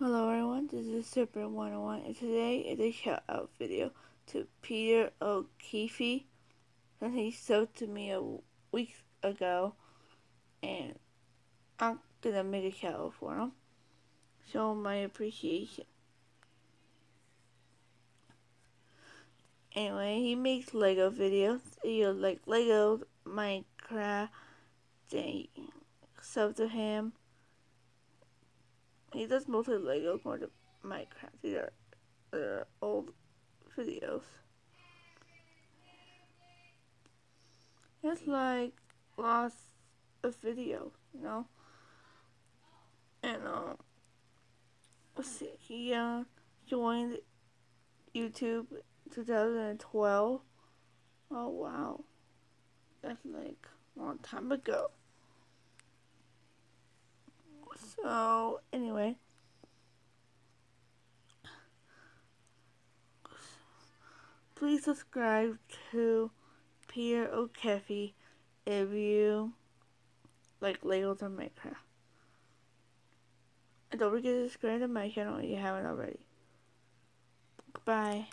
Hello everyone, this is Super 101 and today is a shout out video to Peter O'Keefe that he sold to me a week ago and I'm gonna make a shout out for him. Show my appreciation. Anyway, he makes Lego videos. He like Lego, Minecraft, they sub to him he does mostly Lego more than Minecraft. These are, are old videos. It's like lots a video, you know. And um, let's see. He uh, joined YouTube 2012. Oh wow, that's like a long time ago. So, anyway. Please subscribe to Peter O'Keefe if you like Legos or Minecraft. And don't forget to subscribe to my channel if you haven't already. Goodbye.